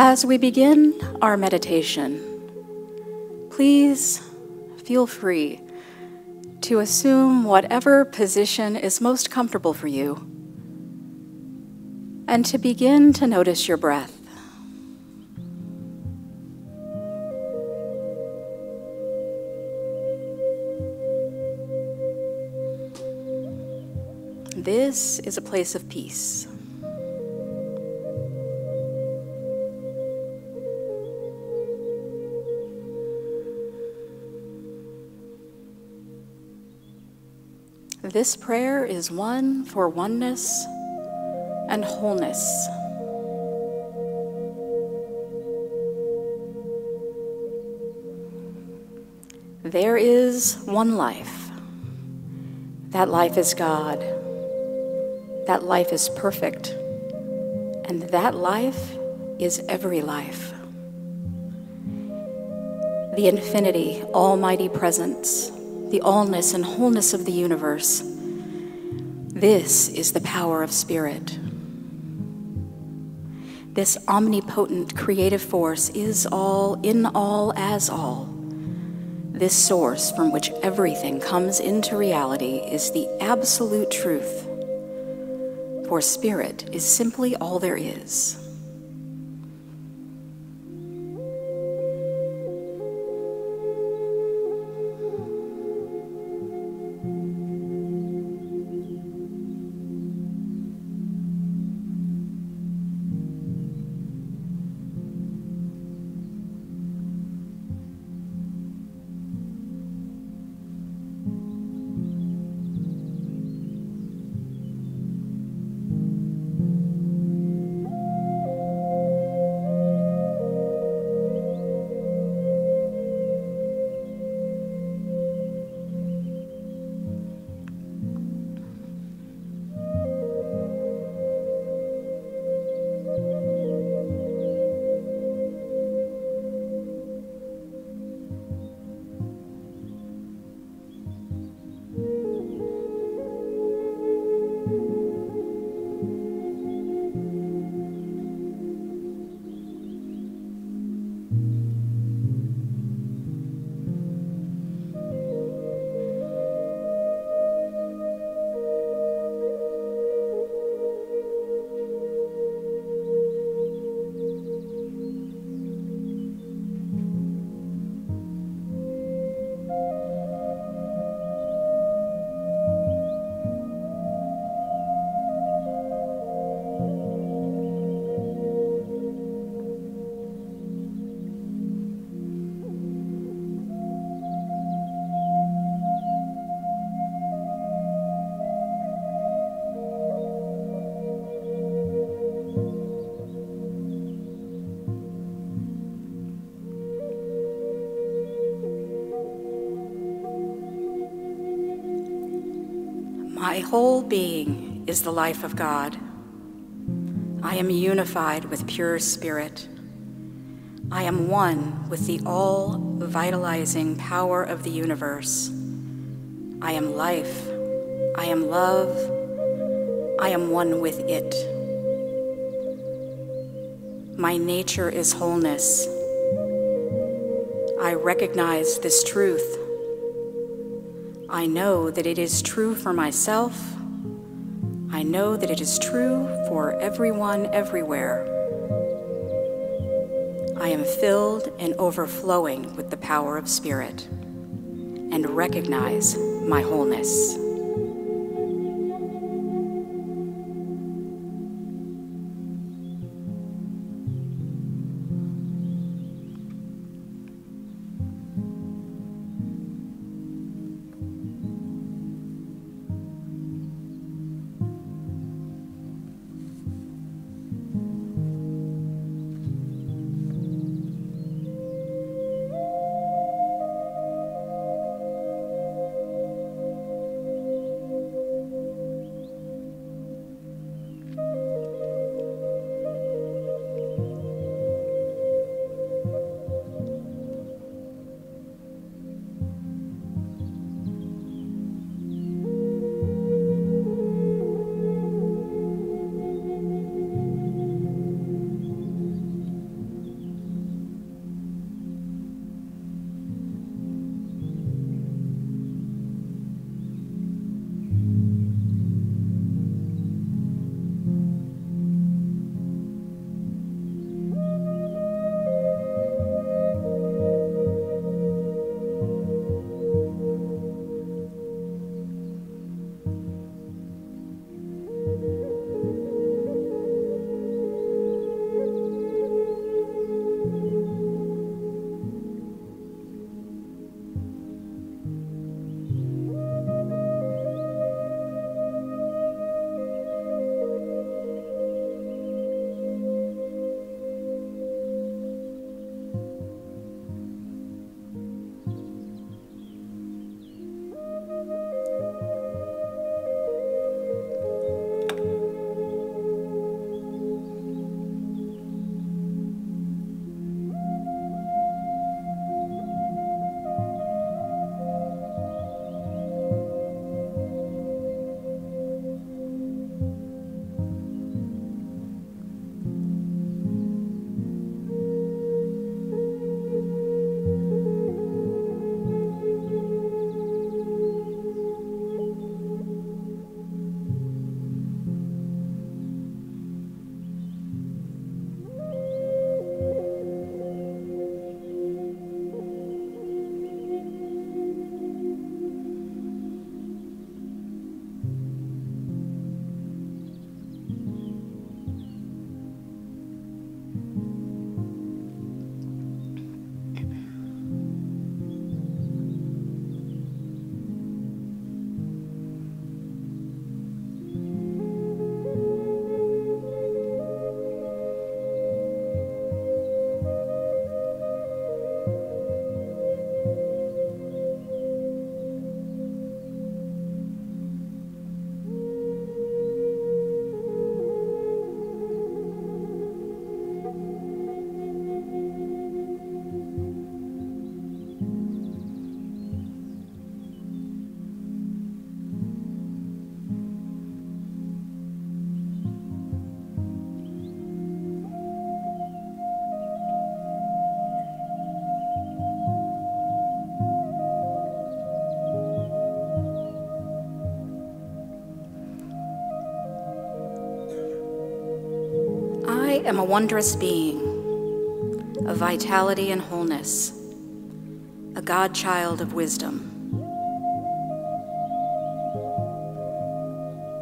As we begin our meditation, please feel free to assume whatever position is most comfortable for you and to begin to notice your breath. This is a place of peace. This prayer is one for oneness and wholeness. There is one life. That life is God. That life is perfect. And that life is every life. The infinity, almighty presence, the allness and wholeness of the universe. This is the power of spirit. This omnipotent creative force is all, in all, as all. This source from which everything comes into reality is the absolute truth. For spirit is simply all there is. Whole being is the life of God. I am unified with pure spirit. I am one with the all vitalizing power of the universe. I am life. I am love. I am one with it. My nature is wholeness. I recognize this truth I know that it is true for myself. I know that it is true for everyone everywhere. I am filled and overflowing with the power of Spirit and recognize my wholeness. Am a wondrous being of vitality and wholeness, a godchild of wisdom.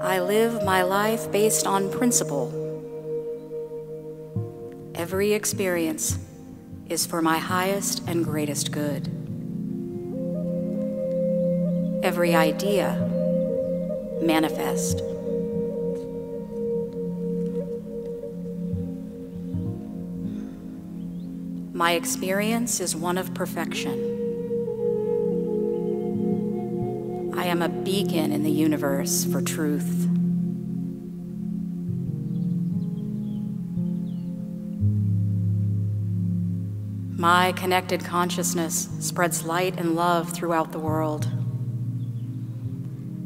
I live my life based on principle. Every experience is for my highest and greatest good. Every idea manifest. My experience is one of perfection. I am a beacon in the universe for truth. My connected consciousness spreads light and love throughout the world.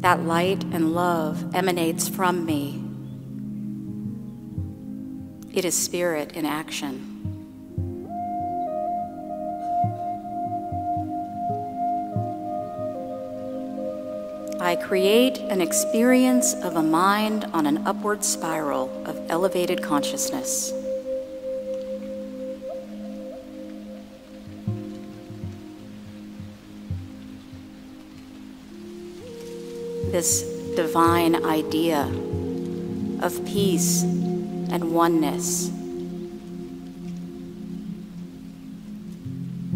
That light and love emanates from me. It is spirit in action. I create an experience of a mind on an upward spiral of elevated consciousness. This divine idea of peace and oneness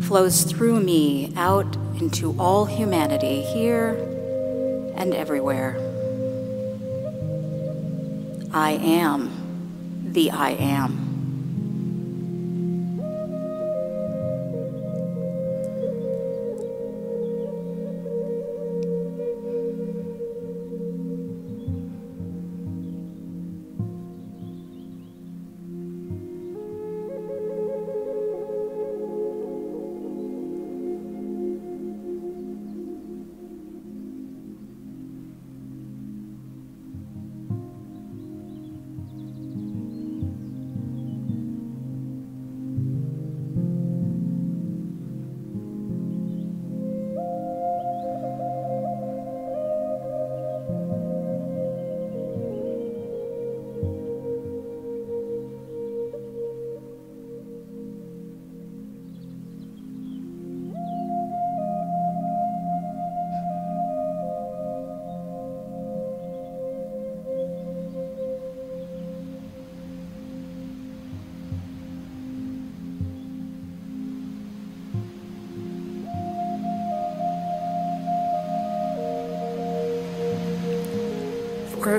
flows through me out into all humanity here and everywhere. I am the I am.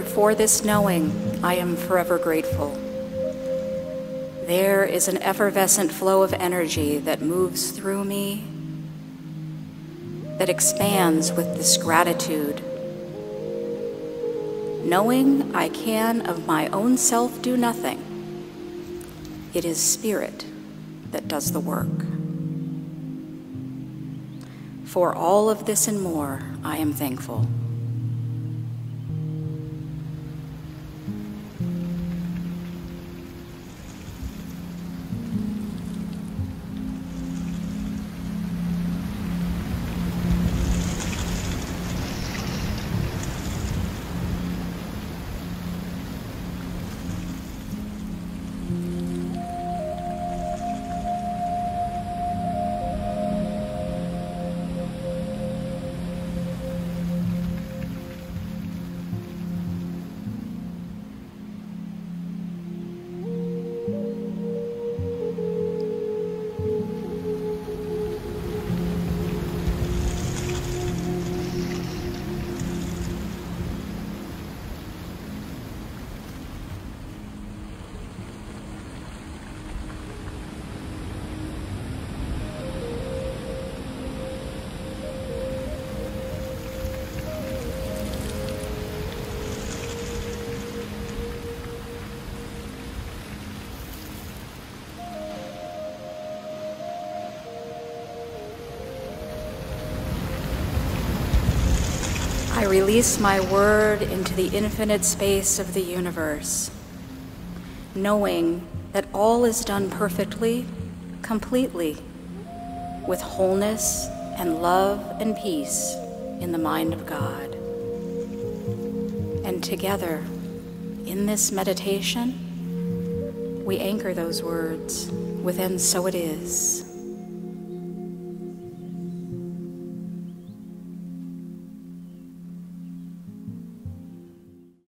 For, this knowing, I am forever grateful. There is an effervescent flow of energy that moves through me, that expands with this gratitude. Knowing I can of my own self do nothing, it is Spirit that does the work. For all of this and more, I am thankful. I release my word into the infinite space of the universe, knowing that all is done perfectly, completely, with wholeness and love and peace in the mind of God. And together, in this meditation, we anchor those words within so it is.